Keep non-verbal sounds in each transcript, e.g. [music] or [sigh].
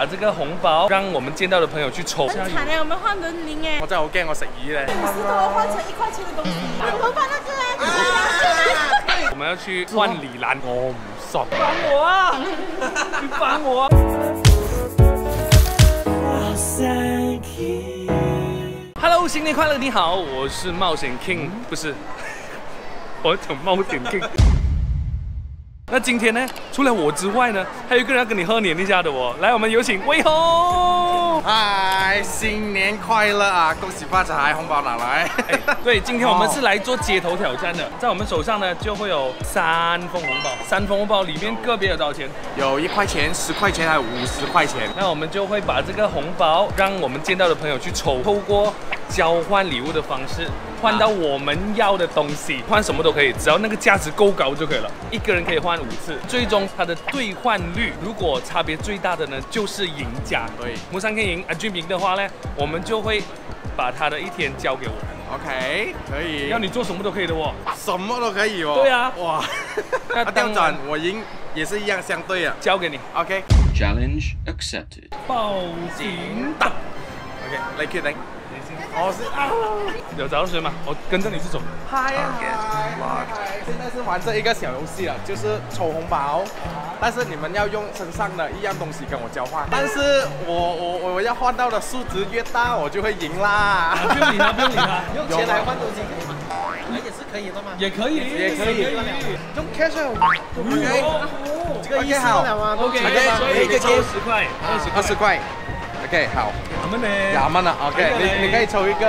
把这个红包，让我们见到的朋友去抽。很惨咧，我们换轮铃哎。我在屋企，我食鱼咧。五十多换成一块钱的东西。短头那个啊。[laughs] 我们要去万里蓝，我唔爽。烦我啊！你烦我。啊。Hello，新年快乐！你好，我是冒险 King，不是，[laughs] 我从冒险 King。那今天呢，除了我之外呢，还有一个人要跟你贺年一下的哦。来，我们有请魏红。嗨，新年快乐啊！恭喜发财，红包拿来。[laughs] 对，今天我们是来做街头挑战的，在我们手上呢，就会有三封红包，三封红包里面个别有多少钱？有一块钱、十块钱，还有五十块钱。那我们就会把这个红包，让我们见到的朋友去抽，透过。交换礼物的方式，换到我们要的东西，换什么都可以，只要那个价值够高就可以了。一个人可以换五次，最终它的兑换率如果差别最大的呢，就是赢家。对，如果三天赢，阿俊赢的话呢，我们就会把他的一天交给我们。OK，可以，要你做什么都可以的哦，什么都可以哦。对啊，哇，[laughs] 那调转我赢也是一样相对啊，交给你。OK，Challenge accepted，报警打 o k k t i n k 我是啊，有找到谁吗？我跟着你去走。嗨呀！现在是玩这一个小游戏了，就是抽红包，但是你们要用身上的一样东西跟我交换。但是我我我要换到的数值越大，我就会赢啦。用用用钱来换东西可以吗？也是可以的吗？也可以，也可以。用 cash，OK。这个一号 o k 一个抽十块，二十二十块，OK，好。咱们呢？咱们呢？OK，你你可以抽一个。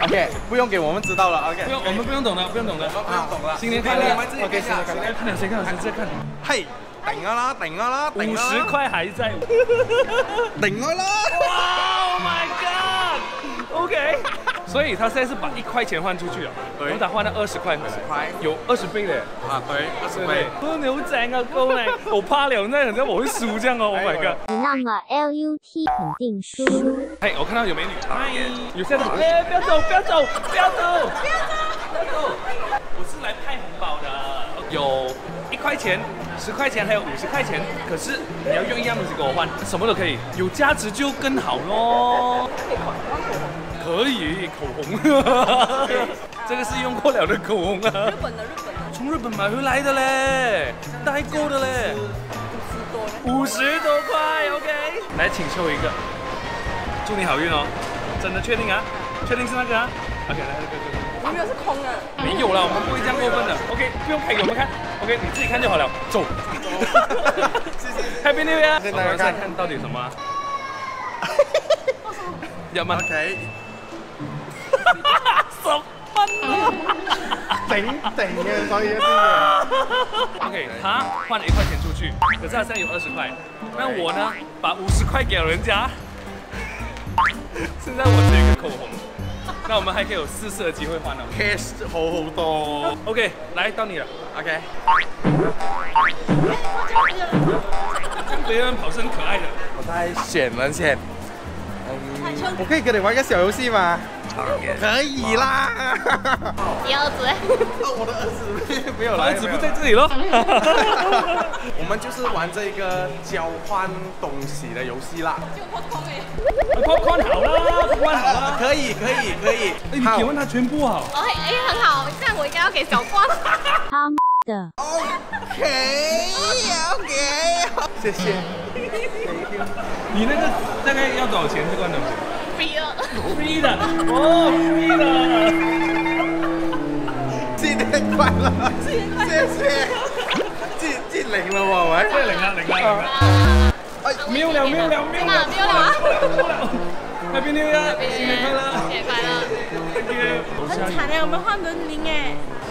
OK，不用给我们知道了。OK，不用，我们不用懂的，不用懂的。不用懂了，新年快乐！OK，新年快乐！他俩谁看？还在看？嘿，顶啊啦，顶啊啦，五十块还在。顶啊啦！哇，Oh my god！OK。所以他现在是把一块钱换出去了。对。我打换了二十块，五十块，有二十倍的。啊，对，二十倍。喝牛仔啊，高丽！我怕了，我那样子我会输这样哦，Oh my god！了 L U T 肯定输。哎，我看到有美女。嗨。有现的哎，不要走，不要走，不要走，不要走，要走，我是来派红包的，有一块钱、十块钱，还有五十块钱。可是你要用一样东西给我换，什么都可以，有价值就更好喽。款，可以，口红。这个是用过了的口红啊。日本的日本。从日本买回来的嘞，代购的嘞。五十多块，OK。来，请抽一个，祝你好运哦。真的确定啊？确定是那个啊？OK，来，那个，哥哥。我以是空的？没有了，我们不会这样过分的。OK，不用开给我们看。OK，你自己看就好了。走。[laughs] Happy 谢谢。开 e 那边。现在看看到底什么？[laughs] 要吗？OK。等等耶，不好意 OK，他换了一块钱出去，可是他现在有二十块。那我呢，把五十块给了人家。现在我是一个口红。那我们还可以有四色的机会换呢。Cash 好多。OK，来到你了。OK。别人跑是很可爱的。我太……选人选。我可以跟你玩一个小游戏吗？可以啦，儿子，我的儿子不要来，儿子不在这里喽。我们就是玩这个交换东西的游戏啦。就框框好了，框换好了，可以可以可以，你交完他全部好。哎哎，很好，这样我应该要给小光。汤的，OK，OK，谢谢。你那个大概要多少钱？这个呢？free 的，哦，free 的，新年快乐，谢谢，进进零了，喎，喂，零啊零啊，哎，秒两秒两秒两秒两，哎，边啲啊？新年快乐，新年快乐，恭快发财，你有冇开到面嘅？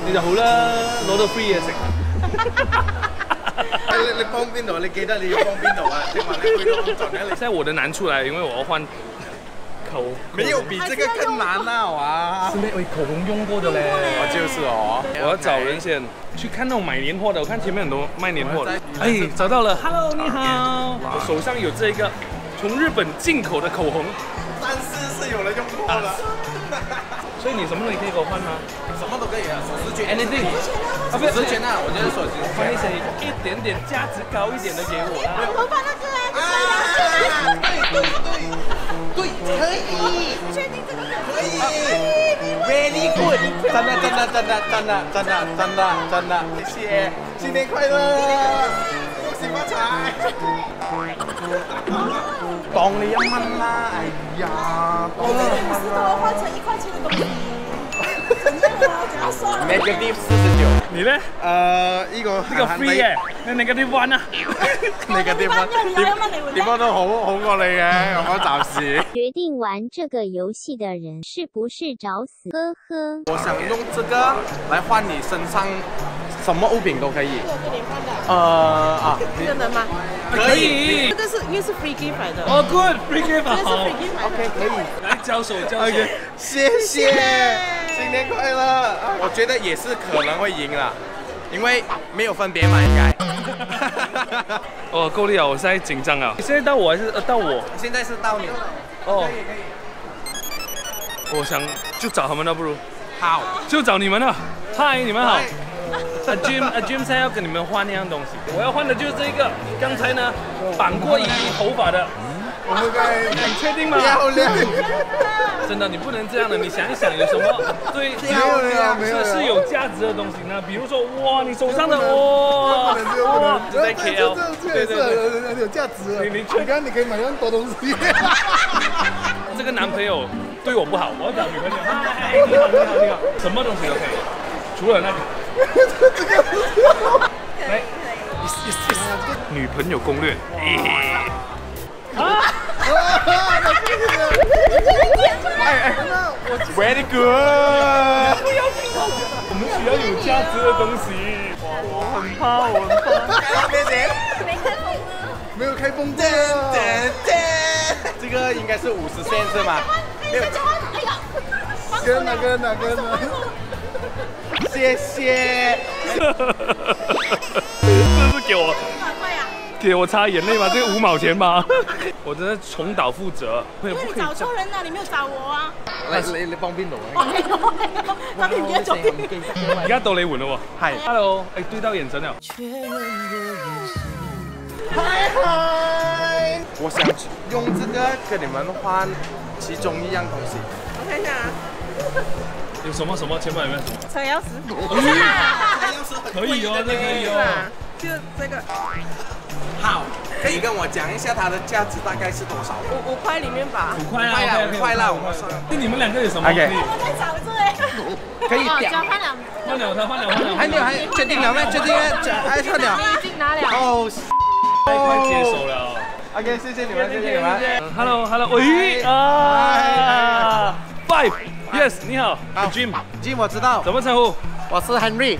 你就好啦，攞到 free 嘢食。[laughs] 你你放边度？你记得你要放边度啊？起码你可以放中间。在我的难处嚟，因为我要换。没有比这个更难了，啊！是那位口红用过的嘞，啊就是哦，我要找人先去看那种买年货的，我看前面很多卖年货的，哎找到了，Hello 你好，我手上有这个从日本进口的口红，但是是有人用过的，所以你什么东西可以给我换吗？什么都可以啊，值钱 anything，啊不是值钱啊，我觉得值钱，换一些一点点价值高一点的给我，头发那个啊，对对对。可以，可以 v e r y good，真的真的真的真的真的真的真的，谢谢，新年快乐，恭喜发财。啊你啊！问啦，哎呀，啊啊！啊十多啊啊一块钱的东西。你个爹四十九，你呢？呃，依个依个 free 呃，那你个爹 one 啊？[laughs] 你个爹 one，点点方都好好过你嘅，[laughs] 我冇找死？决定玩这个游戏的人是不是找死？呵呵，我想用这个来换你身上什么物品都可以。这个你换的。呃啊，真的吗？可以，这个是因为是 free gift 哦 good，free gift，好，OK，可以。来交手交钱，谢谢。新年快乐！我觉得也是可能会赢了，因为没有分别嘛，应该。[laughs] 哦，够力啊，我现在紧张啊！你现在到我还是呃到我？现在是到你。哦，可以可以。我想就找他们那不如。好。就找你们了。嗨，你们好。[laughs] 阿 j i m j i m 现在要跟你们换一样东西。我要换的就是这个，刚才呢绑过一头发的。我们该，你确定吗？漂亮！真的，你不能这样的。你想一想，有什么最没有有。是是有价值的东西呢，比如说哇，你手上的哇，哇，这这这这这也有价值。你你你看，你可以买那么多东西。这个男朋友对我不好，我要找女朋友。你好，你好，你好，什么东西都可以，除了那个。可以可以。女朋友攻略。Very good！我们需要有价值的东西。我很怕，我很怕。没开吗？没有开风这个应该是五十线，是吗？哎呀，哪个？哪个？谢谢。这是给我。姐，我擦眼泪吗？这个五毛钱吗？[laughs] 我真的重蹈覆辙。因为你找错人了，你没有找我啊。来来来，方便懂吗？帮边哈。[laughs] 你不要走。你家到你换了，系。Hello，哎，对到眼神了。嗨嗨，我想用这个跟你们换其中一样东西。看一下。有什么什么钱包有没有？车钥匙。可以哦，这可以哦，[laughs] 就这个。好，可以跟我讲一下它的价值大概是多少？五五块里面吧，五块啦，五块啦，五块算。那你们两个有什么？我们在找字哎。可以点。换放两，再放两，再放两。还有还确定两位，确定还差两。哦，接手了。OK，谢谢你们，谢谢你们。Hello，Hello，喂啊。Five，Yes，你好。Jim，Jim，我知道。怎么称呼？我是 Henry。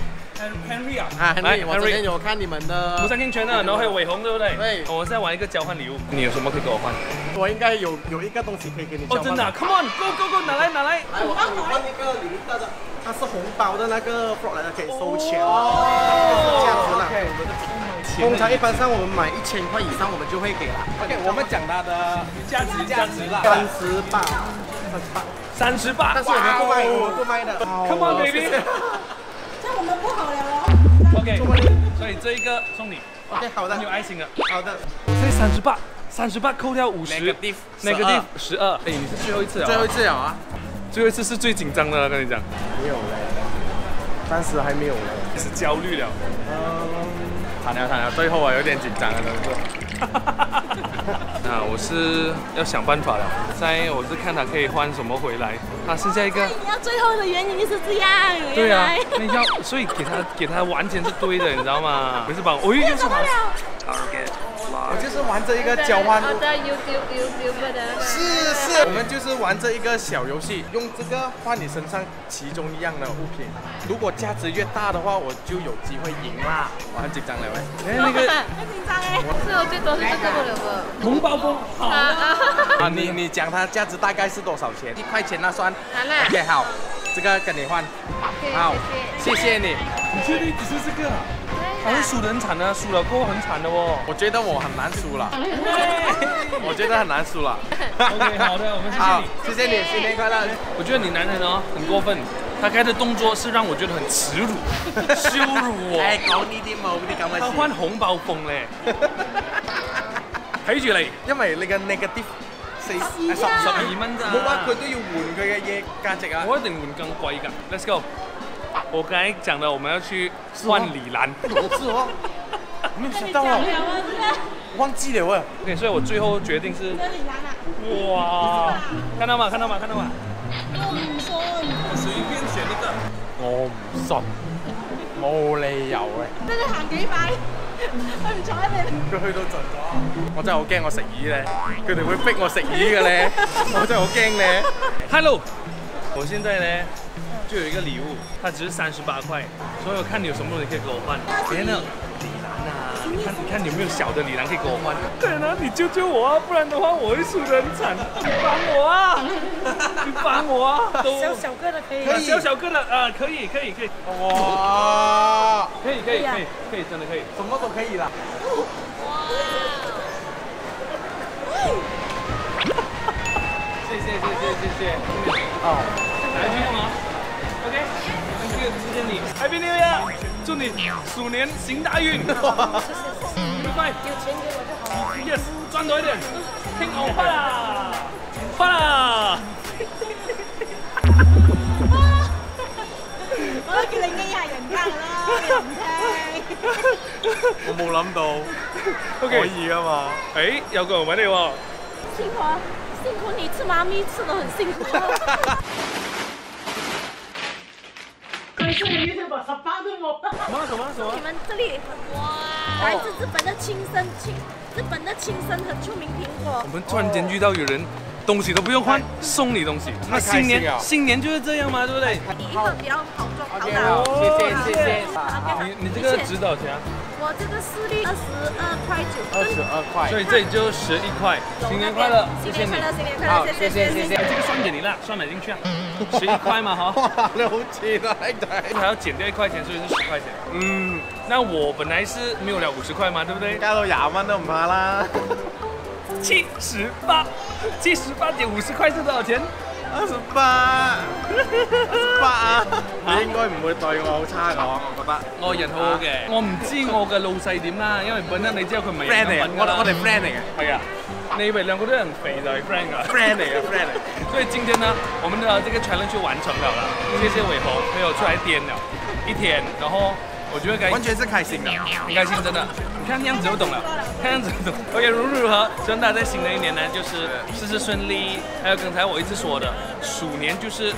Henry 啊，Henry，我这边有看你们的。吴三清全的，然后还有伟鸿，对不对？对，我们在玩一个交换礼物。你有什么可以给我换？我应该有有一个东西可以给你哦，真的，Come on，Go go go，拿来拿来？哎，我帮我问一个礼物大它是红包的那个，过来的，可以收钱哦，价值了。我们的一般上我们买一千块以上，我们就会给了。OK，我们讲它的价值，价值啦，三十八，三十八，三十八，但是我们不卖不卖的。Come on，baby。[laughs] 那我们不好聊哦。OK，所以这一个送你。OK，好的。有爱心了。好的。这三十八，三十八扣掉五十。哪个地？哪个十二。哎，你是最后一次啊？最后一次了啊。最后一次是最紧张的，跟你讲。没有了。暂时还没有了，是焦虑了。嗯。惨聊惨聊，最后啊有点紧张了，的是。[laughs] [laughs] 那我是要想办法了，在我是看他可以换什么回来。他是这个，你要最后的原因就是这样。对啊，那要所以给他给他完全是对的，你知道吗？没 [laughs] 事吧？我有点受不了。是玩这一个交换，好的，丢丢丢丢不得。是是，我们就是玩这一个小游戏，用这个换你身上其中一样的物品。如果价值越大的话，我就有机会赢啦。我很紧张了喂。哎那个，[laughs] 很紧张哎，是我最多是这个两个，红包风好啊。啊你你讲它价值大概是多少钱？一块钱那算，OK 好好，这个跟你换，好，谢谢你。你确定只是这个？还是输得很惨的，输了过后很惨的哦。我觉得我很难输了，[laughs] 我觉得很难输了。OK，好的，我们谢谢你，谢谢你，新年快乐。我觉得你男人哦很过分，他开的动作是让我觉得很耻辱，[laughs] 羞辱我。他换红包凤嘞，[laughs] 睇住你，因为你嘅 negative 十二蚊咋，冇话佢都要换佢嘅嘢价值啊，我一定换更贵噶，Let's go。我刚才讲的，我们要去万里蓝，是哦，[laughs] 我没有想到啊，忘记了喂。OK，所以我最后决定是万里蓝啊！哇，看到吗？看到吗？看到吗？我唔信，我随便选一个，我唔信，冇理由嘅。真你行几米，佢唔睬你。佢去到尽咗，我真系好惊我食鱼咧，佢哋会逼我食鱼嘅咧，我真系好惊咧。Hello，我现在咧。就有一个礼物，它只是三十八块，所以我看你有什么东西可以给我换。别呢，李兰啊，你看你看有没有小的李兰可以给我换？对啊，你救救我啊，不然的话我会输得很惨。你帮我啊，[laughs] 你帮我啊，小小个的可以，小小个的啊，可以可以可以。哇，可以可以可以可以，真的可以，什么都可以了。哇，谢谢谢谢谢谢哦。海边靓样，祝你鼠年行大运！[laughs] 谢谢，快。有钱给我就好。Yes，赚多一点。听好发啦，哈啦。哈！我叫你咩人啦？你唔听。我冇谂到，[laughs] 可以啊嘛？哎，有个人搵你喎。辛苦，辛苦你吃妈咪吃得很辛苦。[laughs] 你们这里哇，来自日本的亲生亲，日本的亲生很出名苹果。我们突然间遇到有人，东西都不用换，送你东西，那新年新年就是这样嘛，对不对？你一个比较好装，好打，谢谢谢谢。你你这个值多少钱。我这个力二十二块九二十二块，所以这里就十一块。新年快乐，新年快乐，新年快乐，谢谢，谢谢。这个算给你了，算买进去啊？十一块嘛，哈。我好期待，对。还要减掉一块钱，所以是十块钱。嗯，那我本来是没有了五十块嘛，对不对？盖到亚万都不怕啦。七十八，七十八减五十块是多少钱？十八，十八啊！你应该唔会对我好差噶，我觉得。我人好好嘅，我唔知我嘅老细点啦，因为本身你知道佢唔系 friend 嚟。我我哋 friend 嚟嘅，系啊！你以为两个都人肥就係 friend 㗎？friend 嚟啊 friend 嚟。所以今天呢，我們嘅這个 challenge 就完成了啦！谢谢伟鸿陪我出嚟點了一天，然后。我觉得开心，完全是开心的，很开心，真的。你看这样子就懂了，看样子就懂。OK，如如何？希望大家在新的一年呢，就是事事顺利。还有刚才我一直说的，鼠年就是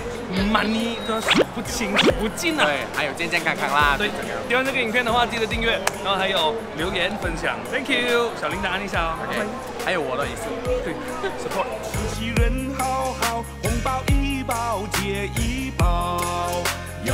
money 都数不清数不尽啊。对，还有健健康康啦。对。喜欢这个影片的话，记得订阅，然后还有留言分享。Thank you，小铃铛按一下哦。OK，还有我的也是，对，support。人好好，红包包包。一一接